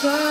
side.